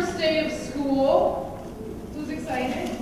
first day of school. Who's excited?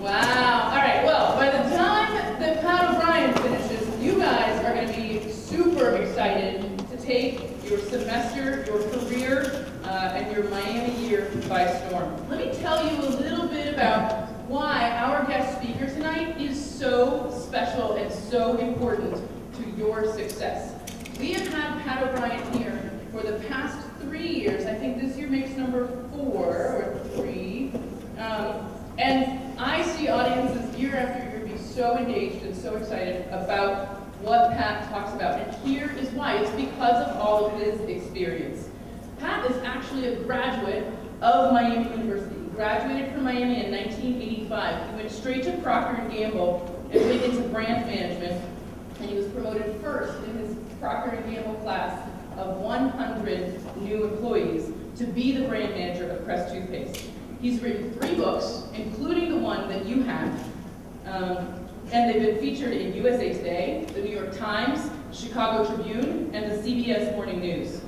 Wow. All right. Well, by the time that Pat O'Brien finishes, you guys are going to be super excited to take your semester, your career, uh, and your Miami year by storm. Let me tell you a little bit about why our guest speaker tonight is so special and so important to your success. We have had Pat O'Brien here for the past three years. I think this year makes number four or three. Um, and I see audiences year after year be so engaged and so excited about what Pat talks about. And here is why. It's because of all of his experience. Pat is actually a graduate of Miami University. He graduated from Miami in 1985. He went straight to Procter & Gamble and went into brand management. And he was promoted first in his Procter & Gamble class of 100 new employees to be the brand manager of Crest Toothpaste. He's written three books, including the one that you have, um, and they've been featured in USA Today, the New York Times, Chicago Tribune, and the CBS Morning News.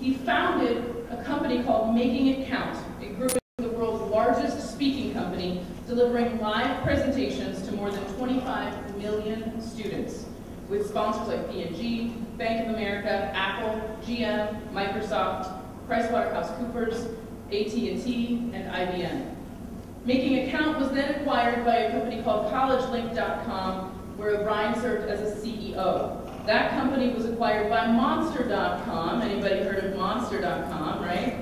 He founded a company called Making It Count, a group of the world's largest speaking company, delivering live presentations to more than 25 million students, with sponsors like P&G, Bank of America, Apple, GM, Microsoft, PricewaterhouseCoopers, AT&T, and IBM. Making It Count was then acquired by a company called CollegeLink.com, where O'Brien served as a CEO. That company was acquired by Monster.com. Anybody heard of Monster.com, right?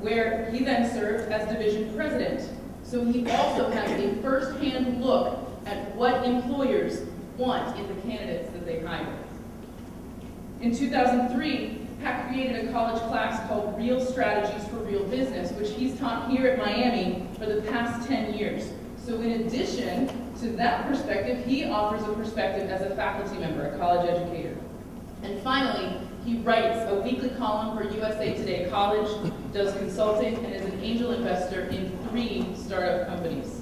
Where he then served as division president. So he also has a first-hand look at what employers want in the candidates that they hire. In 2003, Pat created a college class called Real Strategies for Real Business, which he's taught here at Miami for the past 10 years. So in addition to that perspective, he offers a perspective as a faculty member, a college educator. And finally, he writes a weekly column for USA Today College, does consulting, and is an angel investor in three startup companies.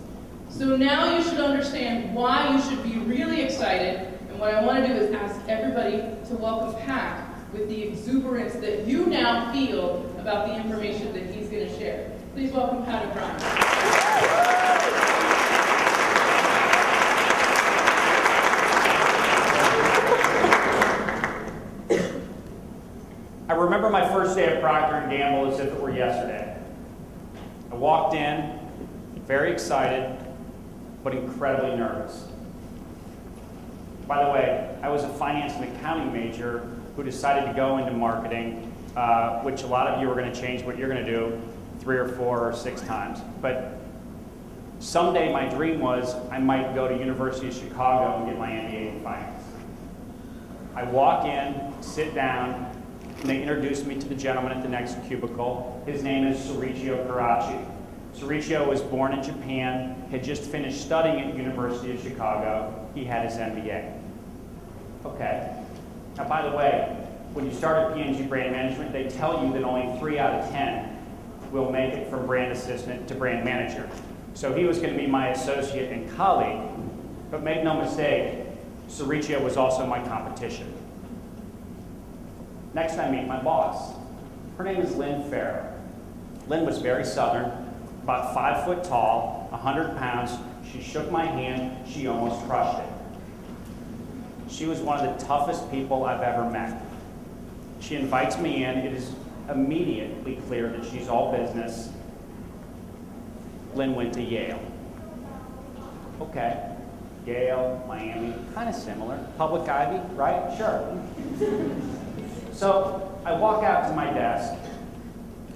So now you should understand why you should be really excited, and what I want to do is ask everybody to welcome Pat with the exuberance that you now feel about the information that he's going to share. Please welcome Pat O'Brien. I remember my first day at Procter & Gamble as if it were yesterday. I walked in, very excited, but incredibly nervous. By the way, I was a finance and accounting major who decided to go into marketing, uh, which a lot of you are going to change what you're going to do three or four or six times. But someday my dream was I might go to University of Chicago and get my MBA in finance. I walk in, sit down, and they introduce me to the gentleman at the next cubicle. His name is Sergio Karachi. Sergio was born in Japan, had just finished studying at University of Chicago. He had his MBA. Okay. Now, by the way, when you start at P&G Brand Management, they tell you that only three out of 10 will make it from brand assistant to brand manager. So he was going to be my associate and colleague, but make no mistake, Sergio was also my competition. Next, I meet my boss. Her name is Lynn Farrow. Lynn was very southern, about five foot tall, 100 pounds. She shook my hand, she almost crushed it. She was one of the toughest people I've ever met. She invites me in. It is immediately clear that she's all business. Lynn went to Yale. Okay, Yale, Miami, kind of similar. Public Ivy, right? Sure. so I walk out to my desk,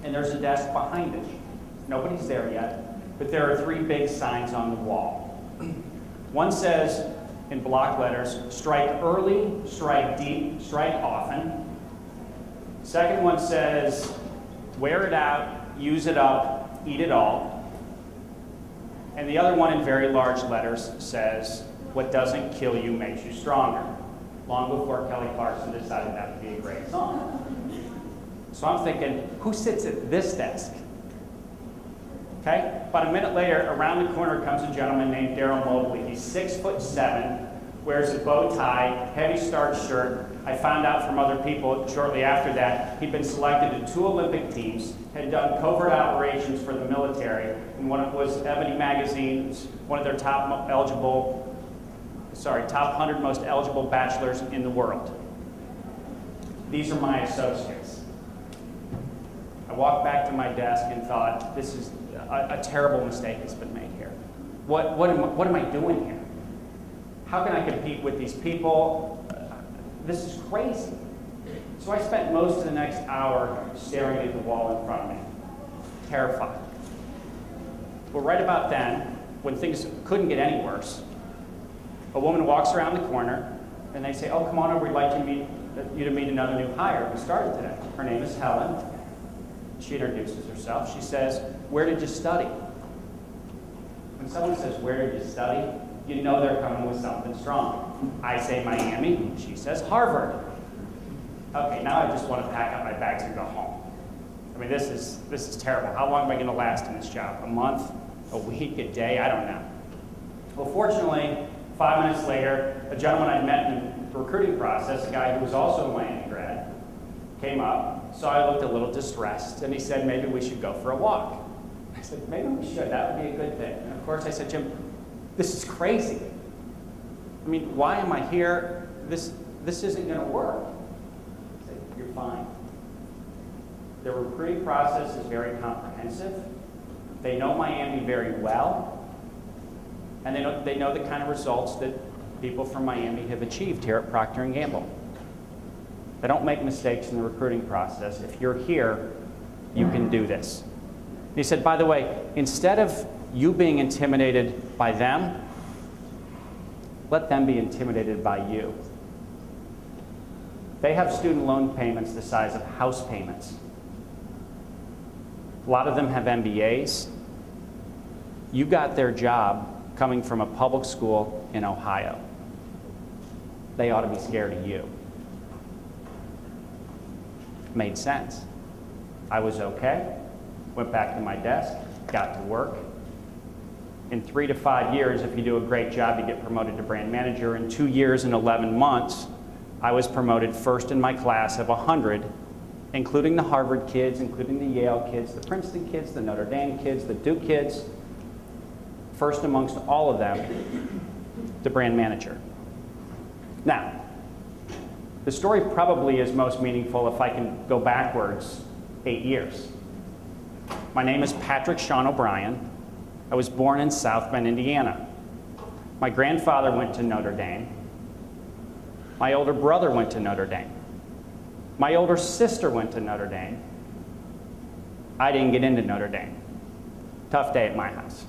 and there's a desk behind it. Nobody's there yet, but there are three big signs on the wall. One says, in block letters, strike early, strike deep, strike often. Second one says, wear it out, use it up, eat it all. And the other one in very large letters says, what doesn't kill you makes you stronger. Long before Kelly Clarkson decided that would be a great song. So I'm thinking, who sits at this desk? Okay, about a minute later, around the corner comes a gentleman named Daryl Mobley. He's six foot seven, wears a bow tie, heavy starched shirt. I found out from other people shortly after that he'd been selected to two Olympic teams, had done covert operations for the military, and one was Ebony Magazine's one of their top eligible, sorry, top 100 most eligible bachelors in the world. These are my associates. I walked back to my desk and thought, this is a, a terrible mistake that's been made here. What, what, am, what am I doing here? How can I compete with these people? Uh, This is crazy. So I spent most of the next hour staring at the wall in front of me, terrified. But right about then, when things couldn't get any worse, a woman walks around the corner and they say, Oh, come on over, we'd like to meet, you to meet another new hire who started today. Her name is Helen. She introduces herself. She says, Where did you study? When someone says, Where did you study? you know they're coming with something strong. I say Miami. She says Harvard. Okay, now I just want to pack up my bags and go home. I mean, this is, this is terrible. How long am I going to last in this job? A month? A week? A day? I don't know. Well, fortunately, five minutes later, a gentleman I met in the recruiting process, a guy who was also a Miami grad, came up. So I looked a little distressed, and he said, maybe we should go for a walk. I said, maybe we should. That would be a good thing. And of course, I said, Jim, this is crazy. I mean, why am I here? This, this isn't going to work. I said, you're fine. The recruiting process is very comprehensive. They know Miami very well, and they know, they know the kind of results that people from Miami have achieved here at Procter & Gamble. They don't make mistakes in the recruiting process. If you're here, you can do this. He said, by the way, instead of you being intimidated by them, let them be intimidated by you. They have student loan payments the size of house payments. A lot of them have MBAs. You got their job coming from a public school in Ohio. They ought to be scared of you. Made sense. I was okay, went back to my desk, got to work. In three to five years, if you do a great job, you get promoted to brand manager. In two years and 11 months, I was promoted first in my class of 100, including the Harvard kids, including the Yale kids, the Princeton kids, the Notre Dame kids, the Duke kids. First amongst all of them, the brand manager. Now, the story probably is most meaningful if I can go backwards eight years. My name is Patrick Sean O'Brien. I was born in South Bend, Indiana. My grandfather went to Notre Dame. My older brother went to Notre Dame. My older sister went to Notre Dame. I didn't get into Notre Dame. Tough day at my house.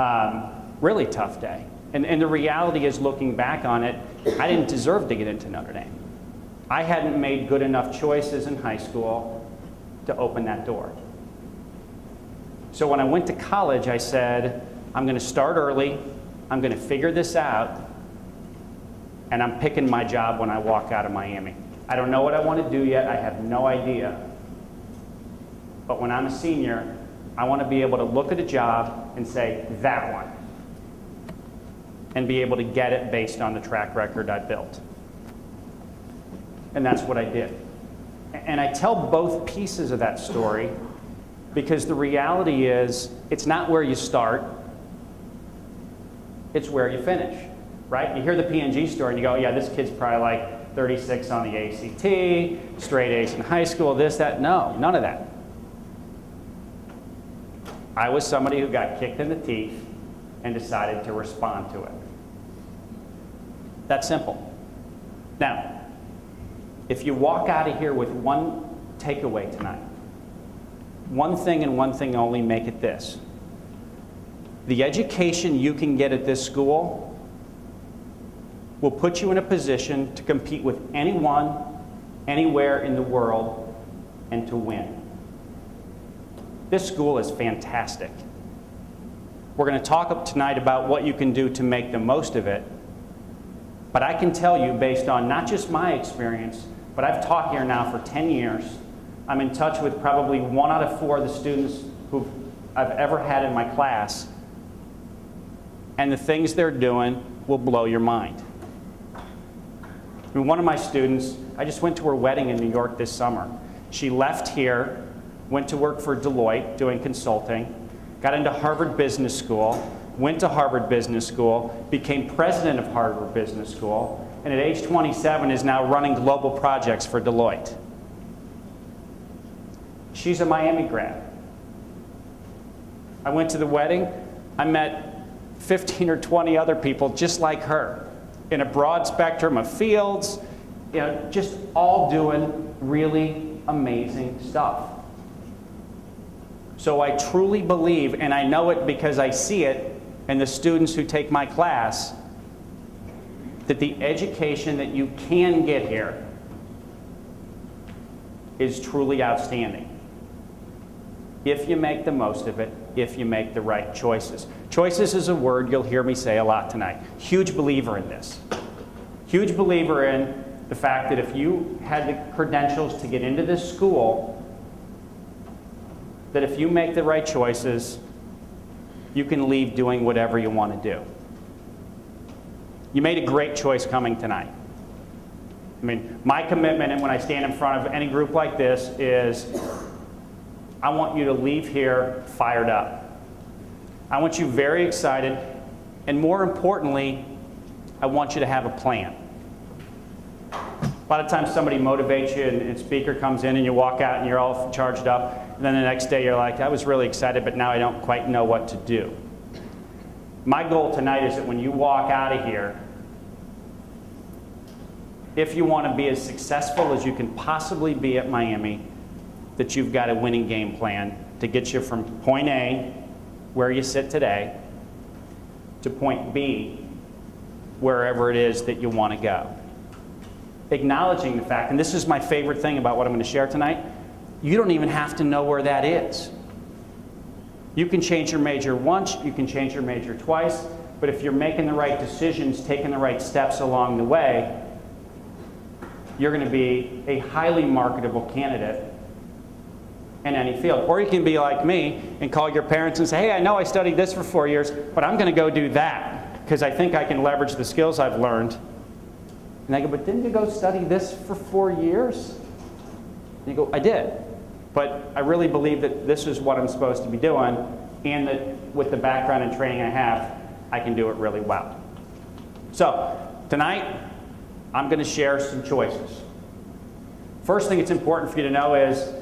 Um, really tough day. And, and the reality is, looking back on it, I didn't deserve to get into Notre Dame. I hadn't made good enough choices in high school to open that door. So when I went to college, I said, I'm going to start early, I'm going to figure this out, and I'm picking my job when I walk out of Miami. I don't know what I want to do yet, I have no idea. But when I'm a senior, I want to be able to look at a job and say, that one, and be able to get it based on the track record I built. And that's what I did. And I tell both pieces of that story because the reality is, it's not where you start, it's where you finish, right? You hear the P&G story and you go, yeah, this kid's probably like 36 on the ACT, straight A's in high school, this, that. No, none of that. I was somebody who got kicked in the teeth and decided to respond to it. That's simple. Now, if you walk out of here with one takeaway tonight, one thing and one thing only, make it this. The education you can get at this school will put you in a position to compete with anyone, anywhere in the world, and to win. This school is fantastic. We're going to talk tonight about what you can do to make the most of it. But I can tell you, based on not just my experience, but I've taught here now for 10 years, I'm in touch with probably one out of four of the students who I've ever had in my class. And the things they're doing will blow your mind. I mean, one of my students, I just went to her wedding in New York this summer. She left here, went to work for Deloitte doing consulting, got into Harvard Business School, went to Harvard Business School, became president of Harvard Business School, and at age 27 is now running global projects for Deloitte. She's a Miami grad. I went to the wedding, I met 15 or 20 other people just like her in a broad spectrum of fields, you know, just all doing really amazing stuff. So I truly believe, and I know it because I see it in the students who take my class, that the education that you can get here is truly outstanding. If you make the most of it, if you make the right choices. Choices is a word you'll hear me say a lot tonight. Huge believer in this. Huge believer in the fact that if you had the credentials to get into this school, that if you make the right choices, you can leave doing whatever you want to do. You made a great choice coming tonight. I mean, my commitment and when I stand in front of any group like this is I want you to leave here fired up. I want you very excited, and more importantly, I want you to have a plan. A lot of times somebody motivates you and, and speaker comes in and you walk out and you're all charged up, and then the next day you're like, I was really excited, but now I don't quite know what to do. My goal tonight is that when you walk out of here, if you want to be as successful as you can possibly be at Miami, that you've got a winning game plan to get you from point A, where you sit today, to point B, wherever it is that you want to go. Acknowledging the fact, and this is my favorite thing about what I'm going to share tonight, you don't even have to know where that is. You can change your major once, you can change your major twice, but if you're making the right decisions, taking the right steps along the way, you're going to be a highly marketable candidate in any field. Or you can be like me and call your parents and say, hey, I know I studied this for four years, but I'm going to go do that because I think I can leverage the skills I've learned. And they go, but didn't you go study this for four years? And you go, I did. But I really believe that this is what I'm supposed to be doing, and that with the background and training I have, I can do it really well. So, tonight, I'm going to share some choices. First thing it's important for you to know is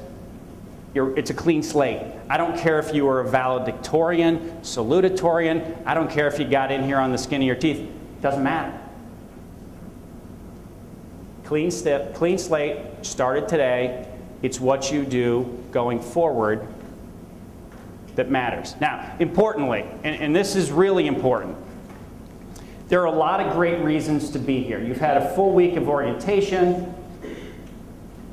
it's a clean slate. I don't care if you were a valedictorian, salutatorian, I don't care if you got in here on the skin of your teeth. It doesn't matter. Clean, step, clean slate, started today. It's what you do going forward that matters. Now, importantly, and, and this is really important, there are a lot of great reasons to be here. You've had a full week of orientation.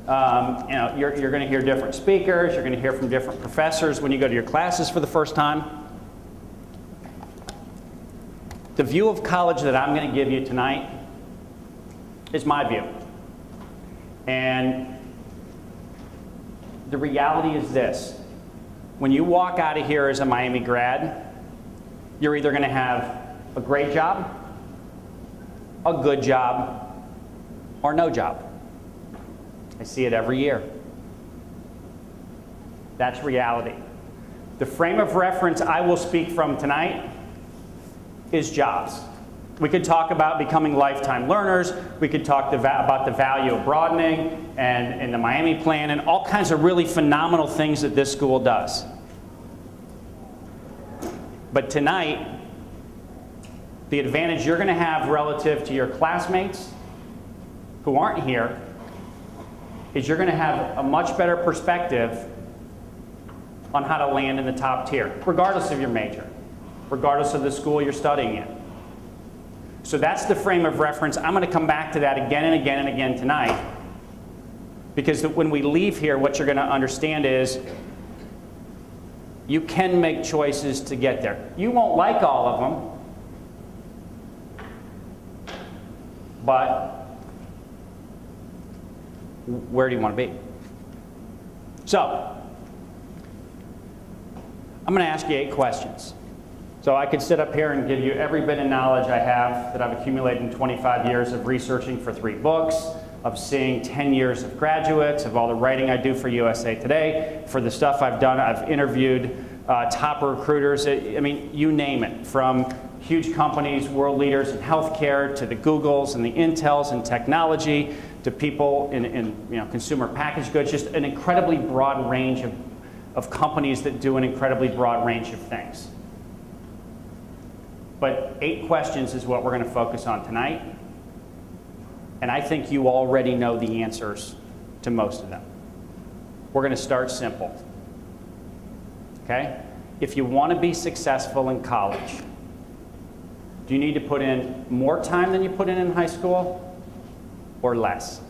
Um, you know, you're, you're going to hear different speakers. You're going to hear from different professors when you go to your classes for the first time. The view of college that I'm going to give you tonight is my view. And the reality is this. When you walk out of here as a Miami grad, you're either going to have a great job a good job or no job. I see it every year. That's reality. The frame of reference I will speak from tonight is jobs. We could talk about becoming lifetime learners. We could talk about the value of broadening and, and the Miami plan and all kinds of really phenomenal things that this school does. But tonight, the advantage you're going to have relative to your classmates who aren't here is you're going to have a much better perspective on how to land in the top tier, regardless of your major, regardless of the school you're studying in. So that's the frame of reference. I'm going to come back to that again and again and again tonight. Because when we leave here, what you're going to understand is you can make choices to get there. You won't like all of them, but where do you want to be? So, I'm going to ask you eight questions. So I could sit up here and give you every bit of knowledge I have that I've accumulated in 25 years of researching for three books, of seeing 10 years of graduates, of all the writing I do for USA Today, for the stuff I've done. I've interviewed uh, top recruiters, I mean, you name it, from huge companies, world leaders in healthcare, to the Googles and the Intels in technology, to people in, in you know, consumer packaged goods, just an incredibly broad range of, of companies that do an incredibly broad range of things. But eight questions is what we're going to focus on tonight. And I think you already know the answers to most of them. We're going to start simple. Okay? If you want to be successful in college, do you need to put in more time than you put in in high school or less?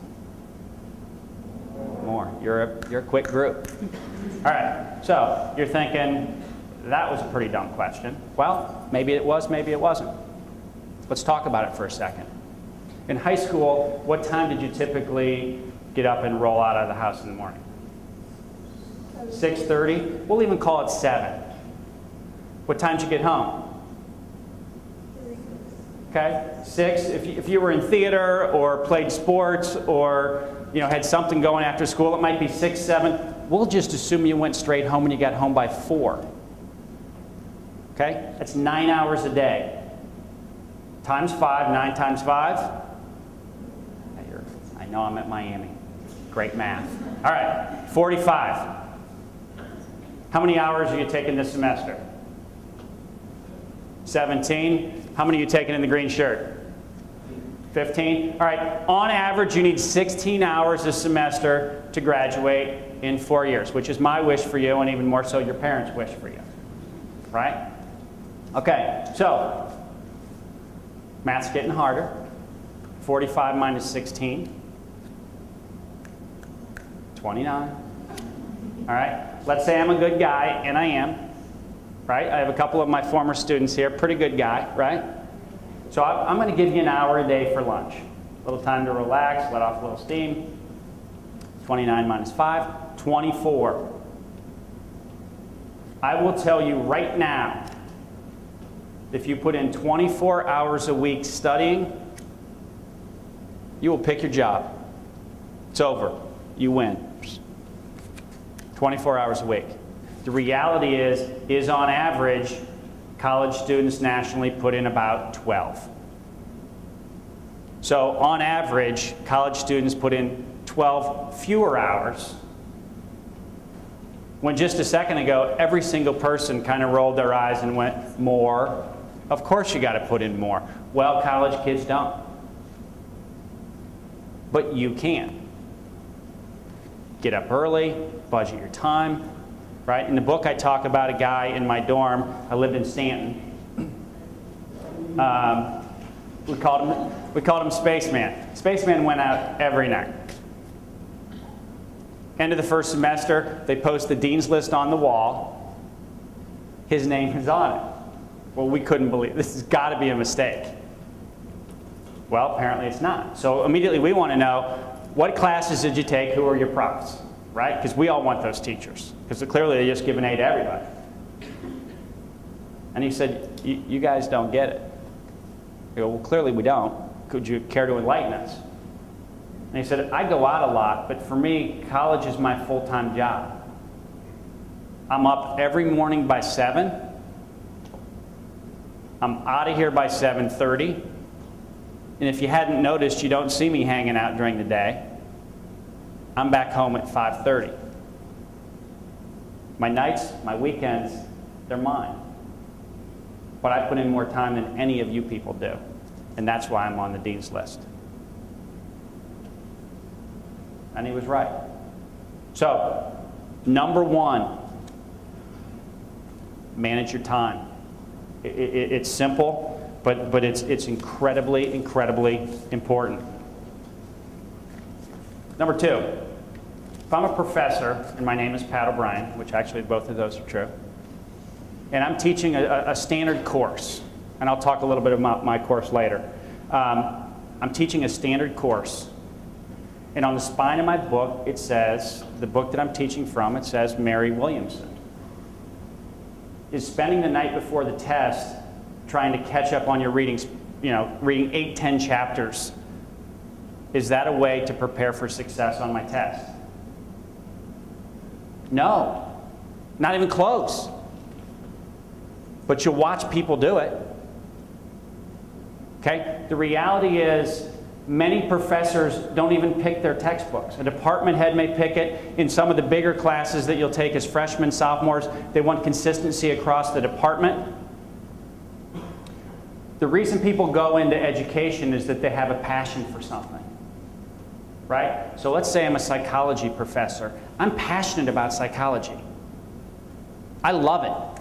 More. You're a, you're a quick group. All right, so you're thinking, that was a pretty dumb question. Well, maybe it was, maybe it wasn't. Let's talk about it for a second. In high school, what time did you typically get up and roll out of the house in the morning? 6.30? We'll even call it 7. What time did you get home? Okay, 6. If you, if you were in theater or played sports or you know, had something going after school, it might be 6, 7. We'll just assume you went straight home and you got home by 4. Okay, that's 9 hours a day. Times 5, 9 times 5. I know I'm at Miami. Great math. All right, 45. How many hours are you taking this semester? 17. How many are you taking in the green shirt? 15. All right, on average, you need 16 hours a semester to graduate in four years, which is my wish for you, and even more so your parents' wish for you. Right? Okay, so math's getting harder. 45 minus 16. 29. All right, let's say I'm a good guy, and I am. Right? I have a couple of my former students here, pretty good guy, right? So I'm going to give you an hour a day for lunch. A little time to relax, let off a little steam. 29 minus 5, 24. I will tell you right now, if you put in 24 hours a week studying, you will pick your job. It's over. You win. 24 hours a week. The reality is, is on average, college students nationally put in about 12. So on average, college students put in 12 fewer hours when just a second ago, every single person kind of rolled their eyes and went, more. Of course you got to put in more. Well, college kids don't. But you can. Get up early, budget your time, right? In the book, I talk about a guy in my dorm. I lived in Stanton. Um, we called him we called him Spaceman. Spaceman went out every night. End of the first semester, they post the dean's list on the wall. His name is on it. Well, we couldn't believe this has got to be a mistake. Well, apparently it's not. So immediately we want to know what classes did you take? Who are your profs? Right? Because we all want those teachers. Because clearly they just give an A to everybody. And he said, You guys don't get it. I go, Well, clearly we don't. Could you care to enlighten us? And he said, I go out a lot, but for me, college is my full time job. I'm up every morning by 7. I'm out of here by 7:30. And if you hadn't noticed, you don't see me hanging out during the day. I'm back home at 5:30. My nights, my weekends, they're mine. But I put in more time than any of you people do. And that's why I'm on the dean's list. And he was right. So, number one, manage your time. It, it, it's simple but, but it's, it's incredibly, incredibly important. Number two, if I'm a professor, and my name is Pat O'Brien, which actually both of those are true, and I'm teaching a, a standard course, and I'll talk a little bit about my course later. Um, I'm teaching a standard course, and on the spine of my book, it says, the book that I'm teaching from, it says Mary Williamson. Is spending the night before the test trying to catch up on your readings, you know, reading eight, ten chapters. Is that a way to prepare for success on my test? No, not even close. But you'll watch people do it. Okay? The reality is, many professors don't even pick their textbooks. A department head may pick it. In some of the bigger classes that you'll take as freshmen, sophomores, they want consistency across the department. The reason people go into education is that they have a passion for something. Right? So let's say I'm a psychology professor. I'm passionate about psychology. I love it.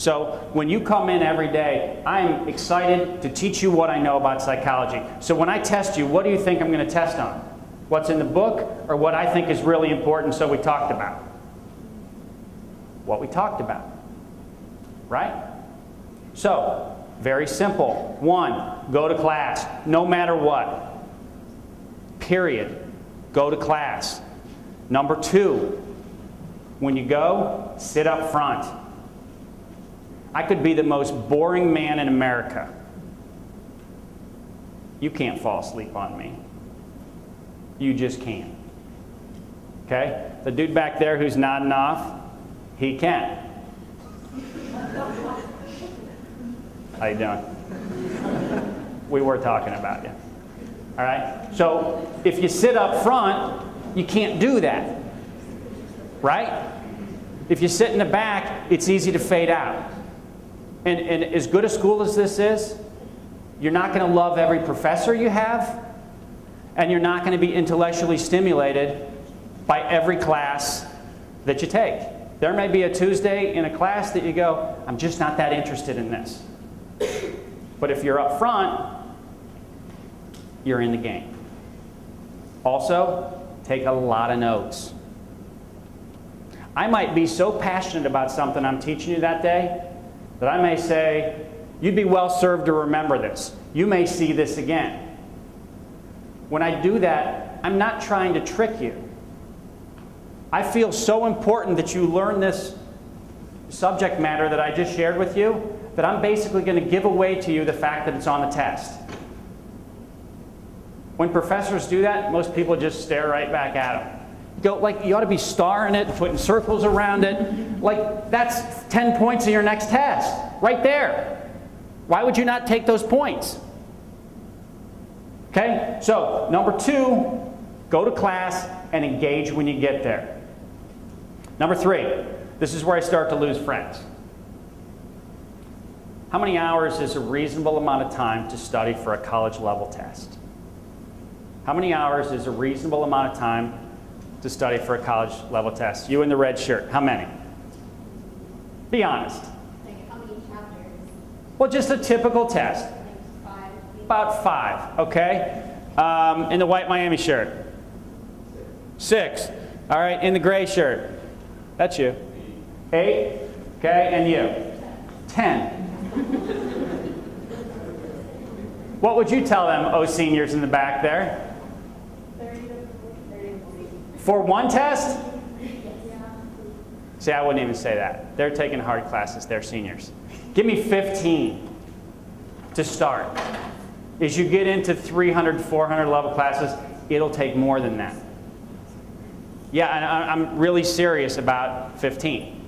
So when you come in every day, I'm excited to teach you what I know about psychology. So when I test you, what do you think I'm going to test on? What's in the book or what I think is really important so we talked about? What we talked about. Right? So, very simple. One, go to class, no matter what. Period. Go to class. Number two, when you go, sit up front. I could be the most boring man in America. You can't fall asleep on me. You just can't. Okay? The dude back there who's nodding off, he can. How you doing? We were talking about you. All right? So if you sit up front, you can't do that. Right? If you sit in the back, it's easy to fade out. And, and as good a school as this is, you're not going to love every professor you have, and you're not going to be intellectually stimulated by every class that you take. There may be a Tuesday in a class that you go, I'm just not that interested in this. But if you're up front, you're in the game. Also, take a lot of notes. I might be so passionate about something I'm teaching you that day that I may say, you'd be well served to remember this. You may see this again. When I do that, I'm not trying to trick you. I feel so important that you learn this subject matter that I just shared with you that I'm basically going to give away to you the fact that it's on the test. When professors do that, most people just stare right back at them go like you ought to be starring it, putting circles around it. Like that's 10 points in your next test, right there. Why would you not take those points? Okay? So, number 2, go to class and engage when you get there. Number 3, this is where I start to lose friends. How many hours is a reasonable amount of time to study for a college level test? How many hours is a reasonable amount of time to study for a college level test? You in the red shirt, how many? Be honest. Like how many chapters? Well, just a typical test. Like five? About five, okay? Um, in the white Miami shirt? Six. All right, in the gray shirt? That's you. Eight, okay, and you? Ten. What would you tell them, oh seniors in the back there? Thirty to thirty to forty. For one test? See, I wouldn't even say that. They're taking hard classes, they're seniors. Give me 15 to start. As you get into 300, 400 level classes, it'll take more than that. Yeah, I'm really serious about 15.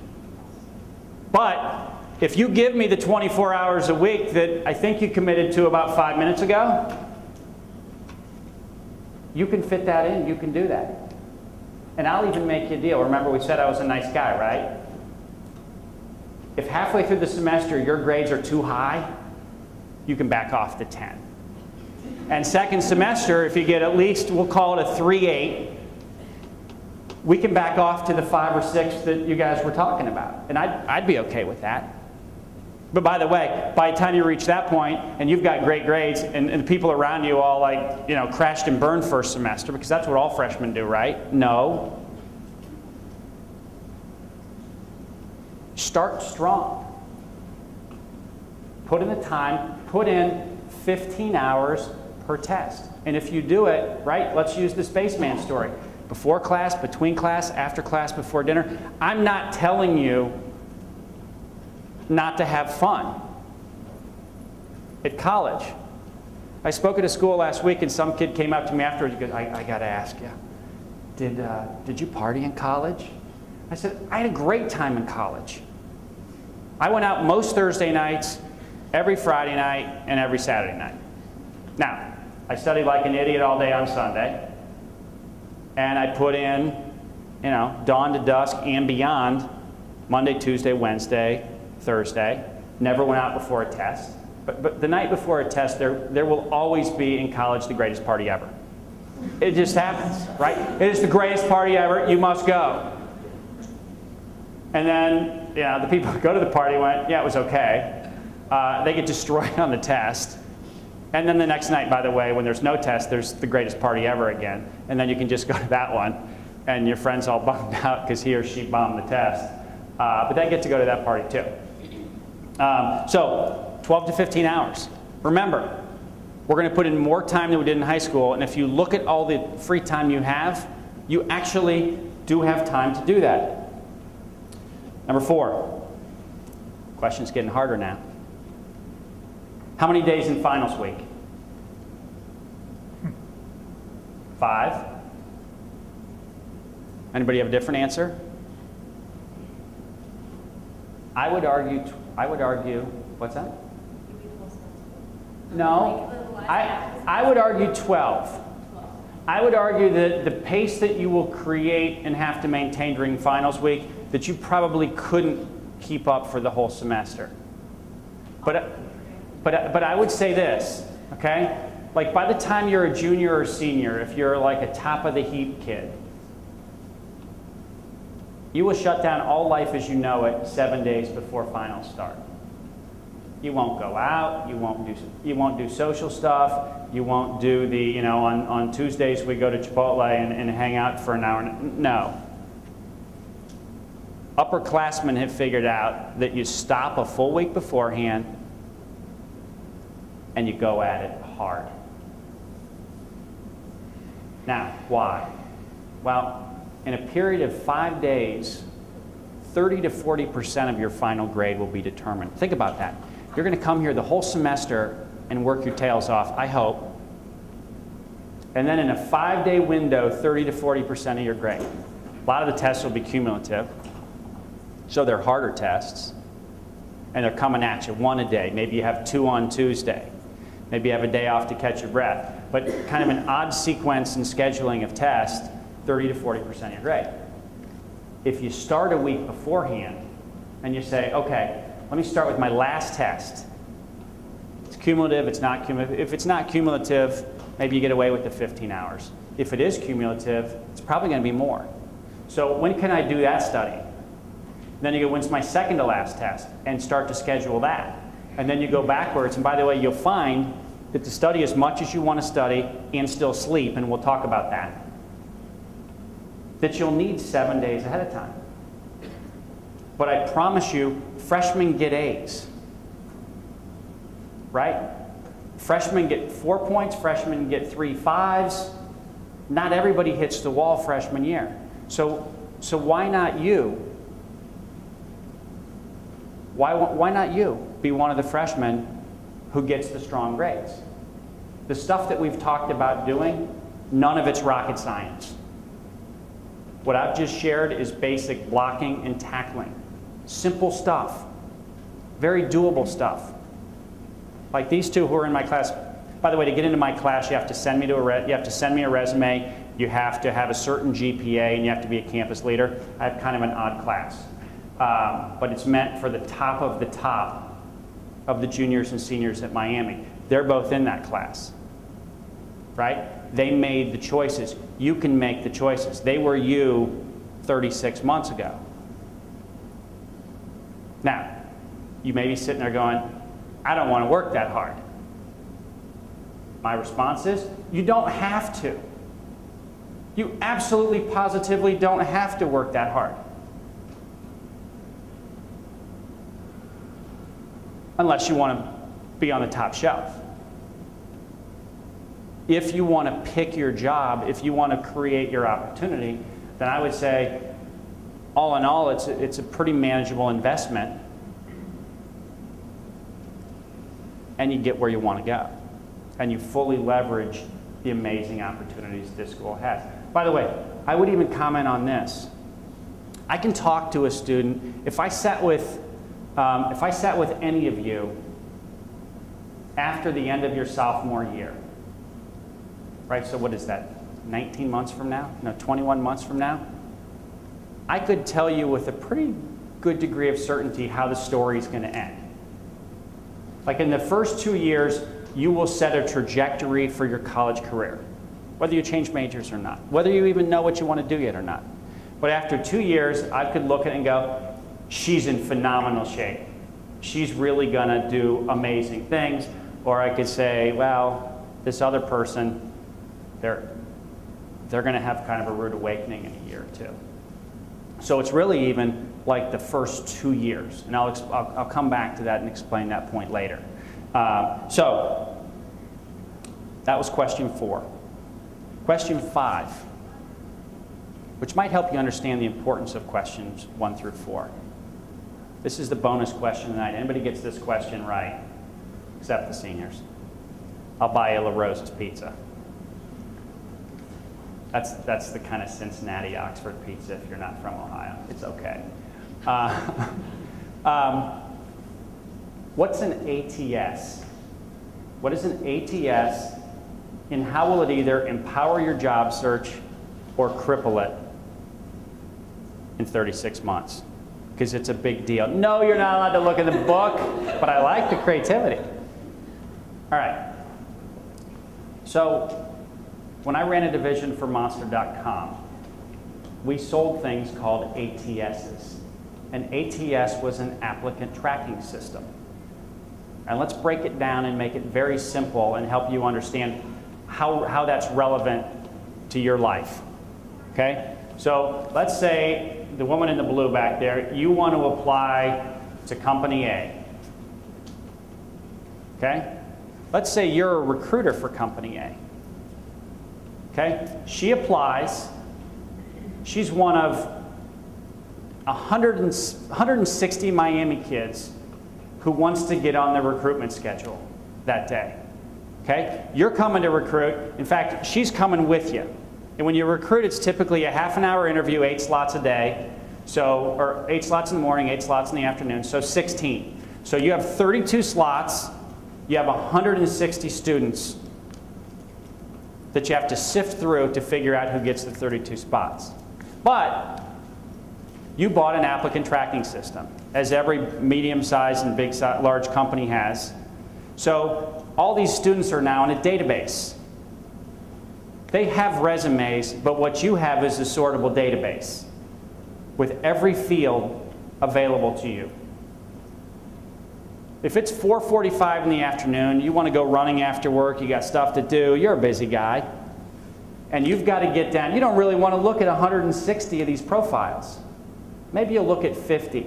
But if you give me the 24 hours a week that I think you committed to about five minutes ago, you can fit that in, you can do that. And I'll even make you a deal. Remember, we said I was a nice guy, right? If halfway through the semester your grades are too high, you can back off to 10. And second semester, if you get at least, we'll call it a 3 8, we can back off to the 5 or 6 that you guys were talking about. And I'd, I'd be okay with that. But by the way, by the time you reach that point and you've got great grades and, and the people around you all like, you know, crashed and burned first semester, because that's what all freshmen do, right? No. Start strong. Put in the time, put in 15 hours per test. And if you do it, right, let's use the spaceman story. Before class, between class, after class, before dinner. I'm not telling you not to have fun at college. I spoke at a school last week, and some kid came up to me afterwards. He goes, I, I got to ask you, did, uh, did you party in college? I said, I had a great time in college. I went out most Thursday nights, every Friday night, and every Saturday night. Now, I studied like an idiot all day on Sunday, and I put in, you know, dawn to dusk and beyond, Monday, Tuesday, Wednesday, Thursday. Never went out before a test. But, but the night before a test, there, there will always be in college the greatest party ever. It just happens, right? It is the greatest party ever. You must go. And then, know, the people who go to the party went, yeah, it was okay. Uh, they get destroyed on the test. And then the next night, by the way, when there's no test, there's the greatest party ever again. And then you can just go to that one, and your friend's all bummed out because he or she bombed the test. Uh, but they get to go to that party too. Um, so, 12 to 15 hours. Remember, we're going to put in more time than we did in high school, and if you look at all the free time you have, you actually do have time to do that. Number four. Question's getting harder now. How many days in finals week? Five. Anybody have a different answer? I would argue. I would argue. What's that? No. I, I would argue 12. I would argue that the pace that you will create and have to maintain during finals week that you probably couldn't keep up for the whole semester. But, but, but I would say this, okay? Like by the time you're a junior or senior, if you're like a top of the heap kid, you will shut down all life as you know it seven days before finals start. You won't go out, you won't do, you won't do social stuff, you won't do the, you know, on, on Tuesdays we go to Chipotle and, and hang out for an hour. No. Upperclassmen have figured out that you stop a full week beforehand and you go at it hard. Now, why? Well, in a period of five days, 30 to 40% of your final grade will be determined. Think about that. You're going to come here the whole semester and work your tails off, I hope. And then in a five day window, 30 to 40% of your grade. A lot of the tests will be cumulative, so they're harder tests. And they're coming at you one a day. Maybe you have two on Tuesday. Maybe you have a day off to catch your breath. But kind of an odd sequence and scheduling of tests, 30 to 40% of your grade. If you start a week beforehand and you say, okay, let me start with my last test. It's cumulative, it's not cumulative. If it's not cumulative, maybe you get away with the 15 hours. If it is cumulative, it's probably going to be more. So when can I do that study? Then you go, when's my second to last test? And start to schedule that. And then you go backwards. And by the way, you'll find that to study as much as you want to study and still sleep, and we'll talk about that, that you'll need seven days ahead of time. But I promise you, freshmen get A's. Right? Freshmen get four points, freshmen get three fives. Not everybody hits the wall freshman year. So, so why not you? Why, why not you be one of the freshmen who gets the strong grades? The stuff that we've talked about doing, none of it's rocket science. What I've just shared is basic blocking and tackling. Simple stuff. Very doable stuff. Like these two who are in my class. By the way, to get into my class, you have to send me to a you have to send me a resume. You have to have a certain GPA, and you have to be a campus leader. I have kind of an odd class, um, but it's meant for the top of the top of the juniors and seniors at Miami. They're both in that class, right? They made the choices. You can make the choices. They were you 36 months ago. Now, you may be sitting there going, I don't want to work that hard. My response is, you don't have to. You absolutely positively don't have to work that hard. Unless you want to be on the top shelf. If you want to pick your job, if you want to create your opportunity, then I would say, all in all, it's a, it's a pretty manageable investment and you get where you want to go. And you fully leverage the amazing opportunities this school has. By the way, I would even comment on this. I can talk to a student, if I sat with, um, if I sat with any of you after the end of your sophomore year, right, so what is that, 19 months from now? No, 21 months from now? I could tell you with a pretty good degree of certainty how the story is going to end. Like in the first two years, you will set a trajectory for your college career, whether you change majors or not, whether you even know what you want to do yet or not. But after two years, I could look at it and go, she's in phenomenal shape. She's really going to do amazing things. Or I could say, well, this other person, they're, they're going to have kind of a rude awakening in a year or two. So it's really even like the first two years. And I'll, I'll, I'll come back to that and explain that point later. Uh, so that was question four. Question five, which might help you understand the importance of questions one through four. This is the bonus question tonight. Anybody gets this question right, except the seniors, I'll buy you La Rosa's pizza. That's, that's the kind of Cincinnati Oxford pizza if you're not from Ohio. It's okay. Uh, um, what's an ATS? What is an ATS and how will it either empower your job search or cripple it in 36 months? Because it's a big deal. No, you're not allowed to look in the book, but I like the creativity. All right. So, when I ran a division for Monster.com, we sold things called ATSs. An ATS was an applicant tracking system. And let's break it down and make it very simple and help you understand how, how that's relevant to your life. Okay? So let's say the woman in the blue back there, you want to apply to company A. Okay? Let's say you're a recruiter for company A. Okay? She applies. She's one of 100 and, 160 Miami kids who wants to get on the recruitment schedule that day. Okay? You're coming to recruit. In fact, she's coming with you. And when you recruit, it's typically a half an hour interview, eight slots a day. So, or eight slots in the morning, eight slots in the afternoon, so 16. So you have 32 slots, you have 160 students that you have to sift through to figure out who gets the 32 spots. But you bought an applicant tracking system, as every medium-sized and big, large company has. So all these students are now in a database. They have resumes, but what you have is a sortable database with every field available to you. If it's 4:45 in the afternoon, you want to go running after work, you got stuff to do, you're a busy guy. And you've got to get down. You don't really want to look at 160 of these profiles. Maybe you'll look at 50.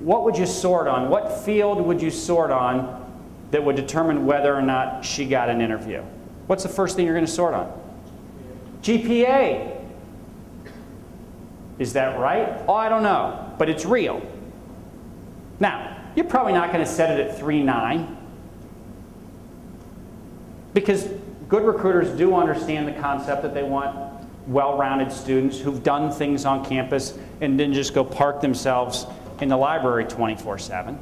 What would you sort on? What field would you sort on that would determine whether or not she got an interview? What's the first thing you're going to sort on? GPA. Is that right? Oh, I don't know, but it's real. Now, you're probably not going to set it at 3.9 because good recruiters do understand the concept that they want well-rounded students who've done things on campus and didn't just go park themselves in the library 24/7.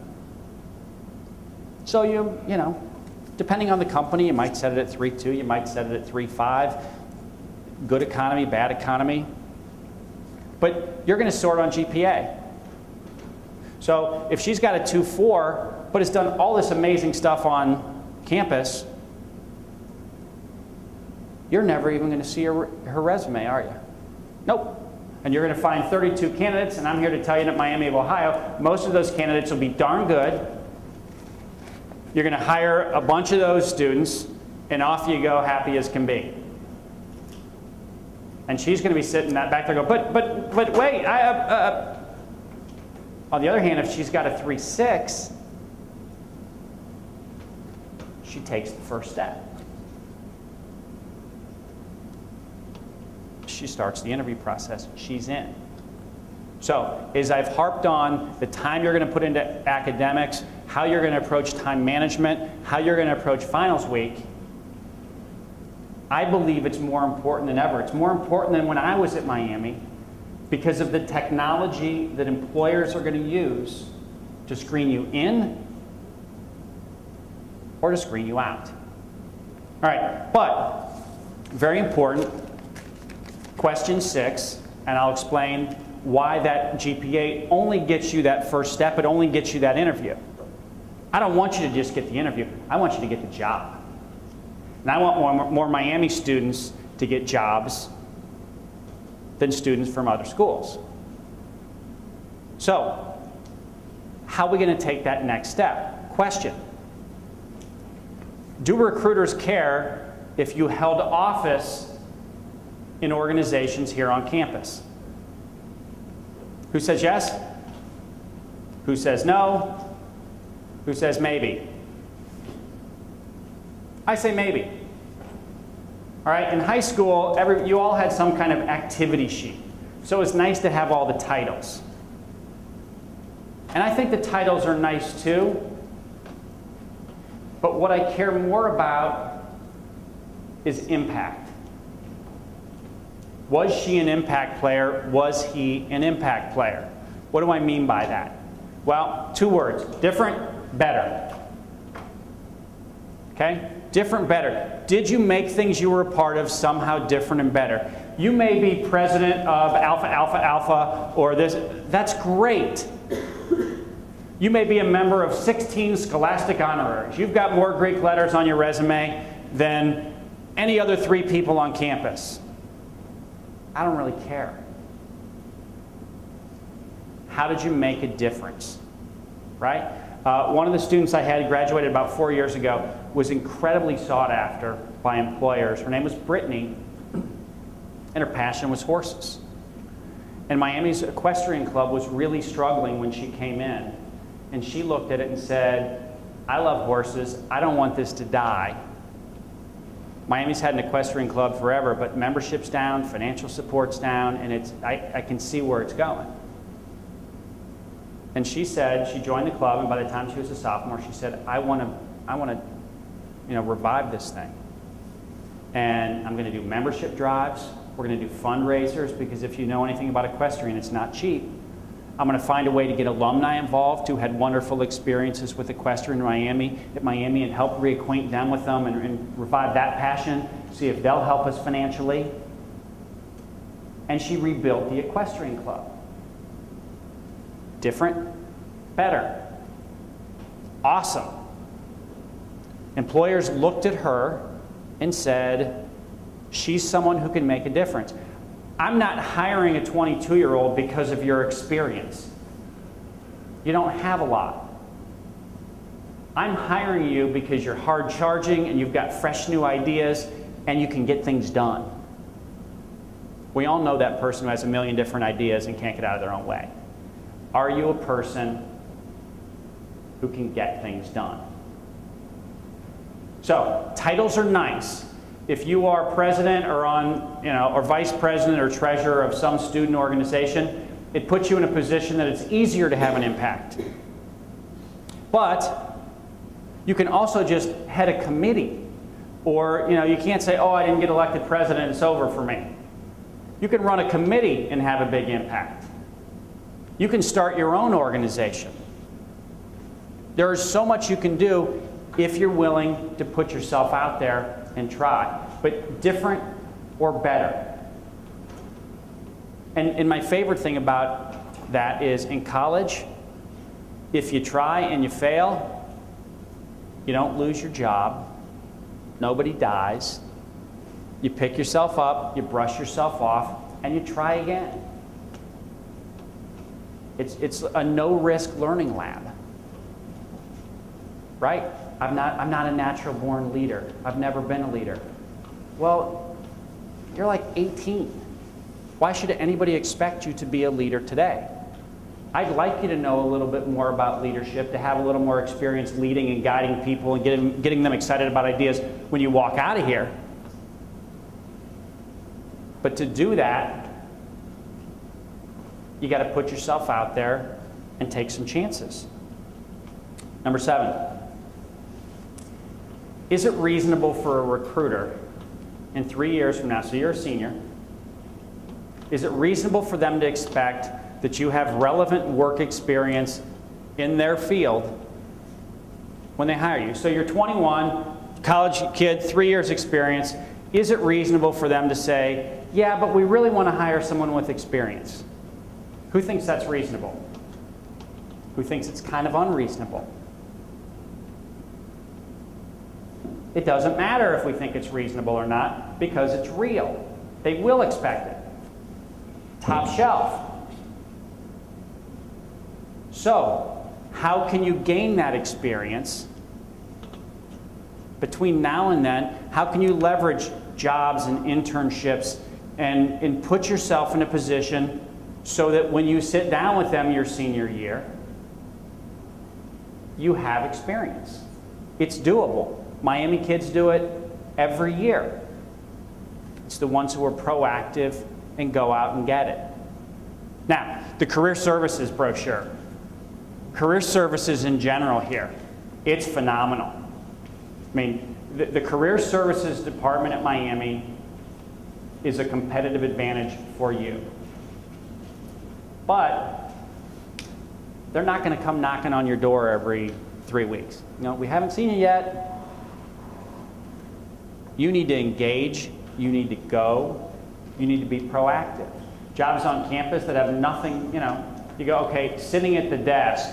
So you, you know, depending on the company, you might set it at 3.2, you might set it at 3.5. Good economy, bad economy. But you're going to sort on GPA. So if she's got a 2.4, but has done all this amazing stuff on campus, you're never even going to see her, her resume, are you? Nope. And you're going to find 32 candidates, and I'm here to tell you that Miami of Ohio, most of those candidates will be darn good. You're going to hire a bunch of those students, and off you go, happy as can be. And she's going to be sitting back there, go, but, but, but wait, I, uh, uh, on the other hand, if she's got a 3 6, she takes the first step. She starts the interview process. She's in. So, as I've harped on the time you're going to put into academics, how you're going to approach time management, how you're going to approach finals week, I believe it's more important than ever. It's more important than when I was at Miami because of the technology that employers are going to use to screen you in or to screen you out. All right, but very important, question six, and I'll explain why that GPA only gets you that first step, it only gets you that interview. I don't want you to just get the interview, I want you to get the job. And I want more, more Miami students to get jobs than students from other schools. So, how are we going to take that next step? Question Do recruiters care if you held office in organizations here on campus? Who says yes? Who says no? Who says maybe? I say maybe. All right, in high school, every, you all had some kind of activity sheet. So it's nice to have all the titles. And I think the titles are nice too. But what I care more about is impact. Was she an impact player? Was he an impact player? What do I mean by that? Well, two words different, better. Okay? Different, better. Did you make things you were a part of somehow different and better? You may be president of Alpha Alpha Alpha or this. That's great. You may be a member of 16 scholastic honoraries. You've got more Greek letters on your resume than any other three people on campus. I don't really care. How did you make a difference? Right? Uh, one of the students I had graduated about four years ago was incredibly sought after by employers. Her name was Brittany, and her passion was horses. And Miami's equestrian club was really struggling when she came in. And she looked at it and said, I love horses. I don't want this to die. Miami's had an equestrian club forever, but membership's down, financial support's down, and it's, I, I can see where it's going. And she said, she joined the club, and by the time she was a sophomore, she said, I want to, I want to, you know, revive this thing. And I'm going to do membership drives. We're going to do fundraisers because if you know anything about equestrian, it's not cheap. I'm going to find a way to get alumni involved who had wonderful experiences with equestrian in Miami at Miami and help reacquaint them with them and, and revive that passion, see if they'll help us financially. And she rebuilt the equestrian club. Different, better. Awesome. Employers looked at her and said, she's someone who can make a difference. I'm not hiring a 22 year old because of your experience. You don't have a lot. I'm hiring you because you're hard charging and you've got fresh new ideas and you can get things done. We all know that person who has a million different ideas and can't get out of their own way. Are you a person who can get things done? So, titles are nice if you are president or on, you know, or vice president or treasurer of some student organization, it puts you in a position that it's easier to have an impact. But you can also just head a committee. Or, you know, you can't say, oh, I didn't get elected president, it's over for me. You can run a committee and have a big impact. You can start your own organization. There is so much you can do if you're willing to put yourself out there and try, but different or better. And, and my favorite thing about that is in college, if you try and you fail, you don't lose your job, nobody dies. You pick yourself up, you brush yourself off, and you try again. It's, it's a no risk learning lab. Right? I'm not, I'm not a natural born leader. I've never been a leader. Well, you're like 18. Why should anybody expect you to be a leader today? I'd like you to know a little bit more about leadership, to have a little more experience leading and guiding people and getting, getting them excited about ideas when you walk out of here. But to do that, you got to put yourself out there and take some chances. Number seven, is it reasonable for a recruiter in three years from now, so you're a senior, is it reasonable for them to expect that you have relevant work experience in their field when they hire you? So you're 21, college kid, three years experience. Is it reasonable for them to say, yeah, but we really want to hire someone with experience? Who thinks that's reasonable? Who thinks it's kind of unreasonable? It doesn't matter if we think it's reasonable or not because it's real. They will expect it. Top shelf. So, how can you gain that experience? Between now and then, how can you leverage jobs and internships and, and put yourself in a position so that when you sit down with them your senior year, you have experience? It's doable. Miami kids do it every year. It's the ones who are proactive and go out and get it. Now, the career services brochure. Career services in general here, it's phenomenal. I mean, the, the career services department at Miami is a competitive advantage for you. But they're not going to come knocking on your door every three weeks. You know, we haven't seen you yet. You need to engage, you need to go, you need to be proactive. Jobs on campus that have nothing, you know, you go, okay, sitting at the desk,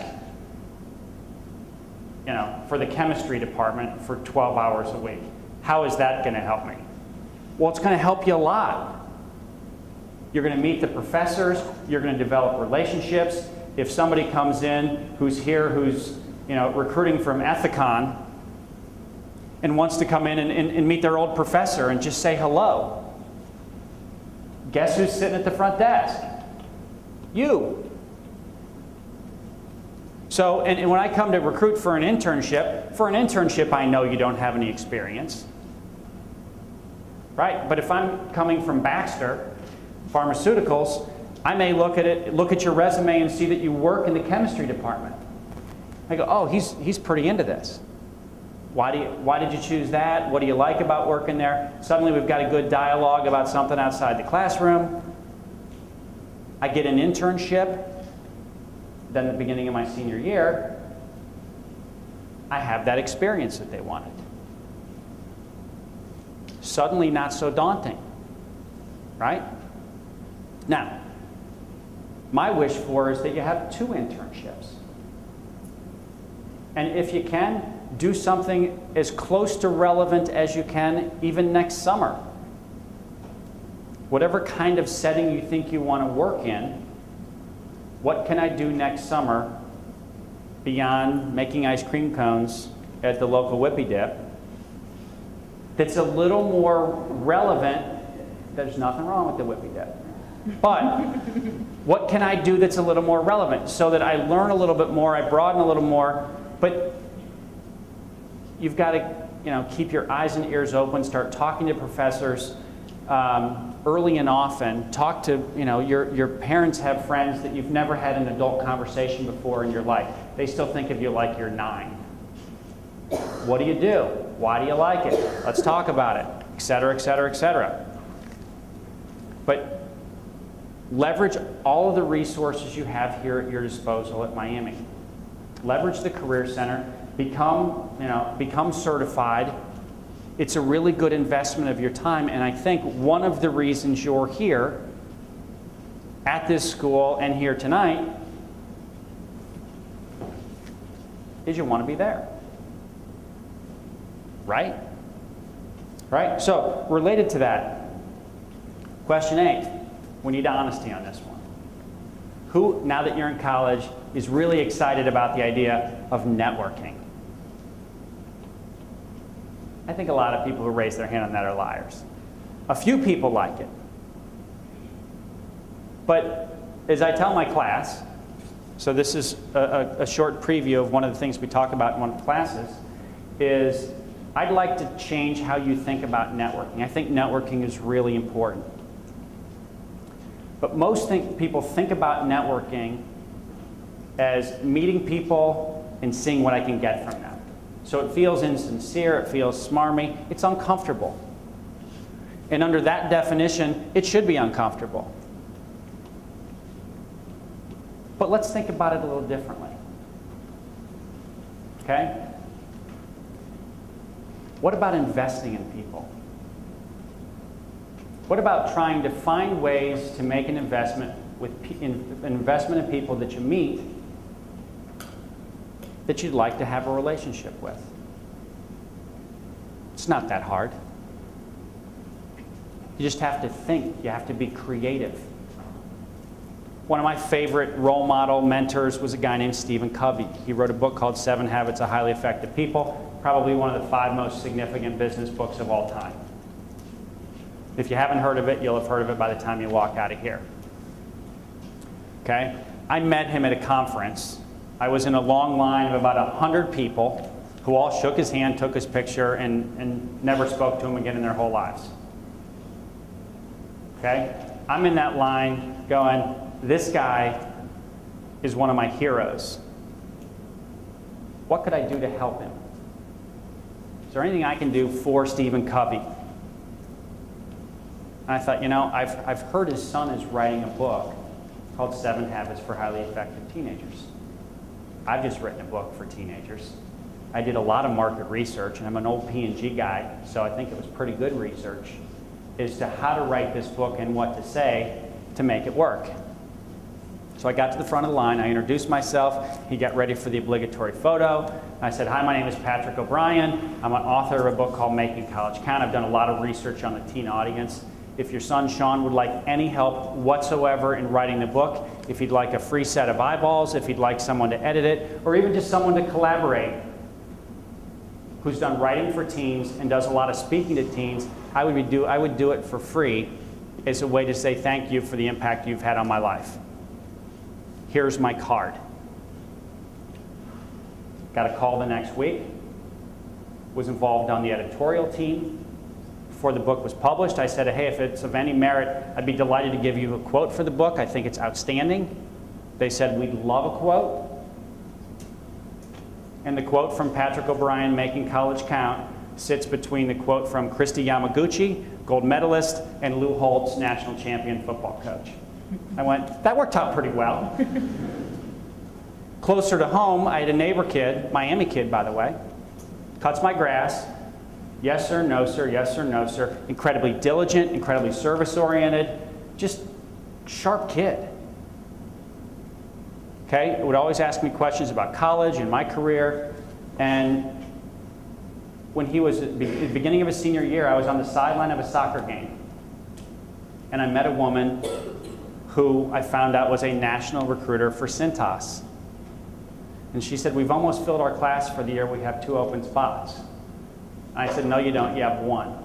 you know, for the chemistry department for 12 hours a week. How is that going to help me? Well, it's going to help you a lot. You're going to meet the professors, you're going to develop relationships. If somebody comes in who's here, who's, you know, recruiting from Ethicon, and wants to come in and, and, and meet their old professor and just say hello. Guess who's sitting at the front desk? You. So, and, and, when I come to recruit for an internship, for an internship, I know you don't have any experience. Right? But if I'm coming from Baxter Pharmaceuticals, I may look at it, look at your resume and see that you work in the chemistry department. I go, oh, he's, he's pretty into this. Why, do you, why did you choose that? What do you like about working there? Suddenly we've got a good dialogue about something outside the classroom. I get an internship. Then the beginning of my senior year, I have that experience that they wanted. Suddenly not so daunting, right? Now, my wish for is that you have two internships. And if you can, do something as close to relevant as you can even next summer. Whatever kind of setting you think you want to work in, what can I do next summer beyond making ice cream cones at the local Whippy Dip that's a little more relevant? There's nothing wrong with the Whippy Dip. But what can I do that's a little more relevant so that I learn a little bit more, I broaden a little more, but you've got to you know, keep your eyes and ears open, start talking to professors um, early and often. Talk to, you know, your, your parents have friends that you've never had an adult conversation before in your life. They still think of you like you're nine. What do you do? Why do you like it? Let's talk about it, et cetera, et cetera, et cetera. But leverage all of the resources you have here at your disposal at Miami. Leverage the Career Center become, you know, become certified. It's a really good investment of your time, and I think one of the reasons you're here at this school and here tonight is you want to be there. Right? Right? So, related to that, question eight. We need honesty on this one. Who, now that you're in college, is really excited about the idea of networking? I think a lot of people who raise their hand on that are liars. A few people like it. But as I tell my class, so this is a, a, short preview of one of the things we talk about in one of the classes, is I'd like to change how you think about networking. I think networking is really important. But most think, people think about networking as meeting people and seeing what I can get from them. So it feels insincere, it feels smarmy, it's uncomfortable. And under that definition, it should be uncomfortable. But let's think about it a little differently. Okay? What about investing in people? What about trying to find ways to make an investment with in, investment in people that you meet that you'd like to have a relationship with? It's not that hard. You just have to think. You have to be creative. One of my favorite role model mentors was a guy named Stephen Covey. He wrote a book called Seven Habits of Highly Effective People, probably one of the five most significant business books of all time. If you haven't heard of it, you'll have heard of it by the time you walk out of here. Okay? I met him at a conference. I was in a long line of about 100 people who all shook his hand, took his picture, and, and never spoke to him again in their whole lives. Okay? I'm in that line going, this guy is one of my heroes. What could I do to help him? Is there anything I can do for Stephen Covey? And I thought, you know, I've, I've heard his son is writing a book called Seven Habits for Highly Effective Teenagers. I've just written a book for teenagers. I did a lot of market research, and I'm an old P&G guy, so I think it was pretty good research as to how to write this book and what to say to make it work. So I got to the front of the line, I introduced myself, he got ready for the obligatory photo. I said, hi, my name is Patrick O'Brien. I'm an author of a book called Making College Count. I've done a lot of research on the teen audience. If your son Sean would like any help whatsoever in writing the book, if he'd like a free set of eyeballs, if he'd like someone to edit it, or even just someone to collaborate who's done writing for teens and does a lot of speaking to teens, I would, do, I would do it for free as a way to say thank you for the impact you've had on my life. Here's my card. Got a call the next week. Was involved on the editorial team. Before the book was published, I said, hey, if it's of any merit, I'd be delighted to give you a quote for the book. I think it's outstanding. They said, we'd love a quote. And the quote from Patrick O'Brien, Making College Count, sits between the quote from Kristi Yamaguchi, gold medalist, and Lou Holtz, national champion football coach. I went, that worked out pretty well. Closer to home, I had a neighbor kid, Miami kid, by the way, cuts my grass. Yes, sir, no, sir, yes, sir, no, sir. Incredibly diligent, incredibly service oriented, just sharp kid. Okay, would always ask me questions about college and my career. And when he was at the beginning of his senior year, I was on the sideline of a soccer game. And I met a woman who I found out was a national recruiter for Cintas. And she said, We've almost filled our class for the year. We have two open spots. I said, No, you don't. You have one.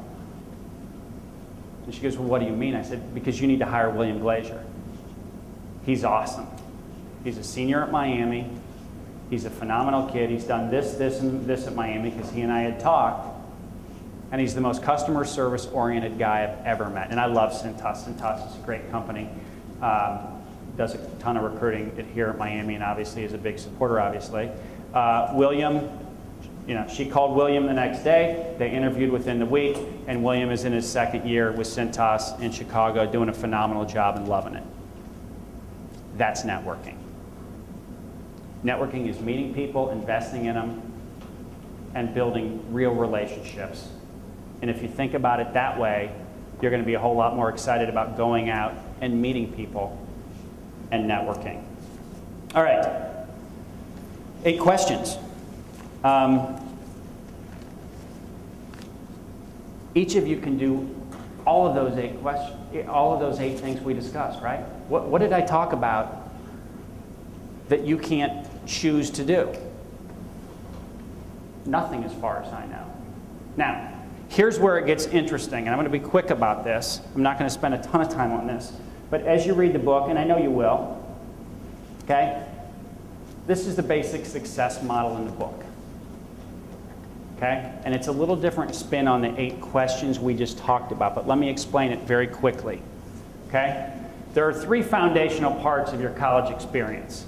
And she goes, Well, what do you mean? I said, Because you need to hire William Glazier. He's awesome. He's a senior at Miami. He's a phenomenal kid. He's done this, this, and this at Miami because he and I had talked. And he's the most customer service oriented guy I've ever met. And I love Cintas. Cintas is a great company. Um, does a ton of recruiting here at Miami and obviously is a big supporter, obviously. Uh, William, you know, she called William the next day. They interviewed within the week, and William is in his second year with Cintas in Chicago, doing a phenomenal job and loving it. That's networking. Networking is meeting people, investing in them, and building real relationships. And if you think about it that way, you're going to be a whole lot more excited about going out and meeting people and networking. All right, eight questions. Um, each of you can do all of those eight questions, all of those eight things we discussed, right? What, what did I talk about that you can't choose to do? Nothing as far as I know. Now, here's where it gets interesting, and I'm going to be quick about this. I'm not going to spend a ton of time on this. But as you read the book, and I know you will, okay, this is the basic success model in the book. Okay? And it's a little different spin on the eight questions we just talked about, but let me explain it very quickly. Okay? There are three foundational parts of your college experience.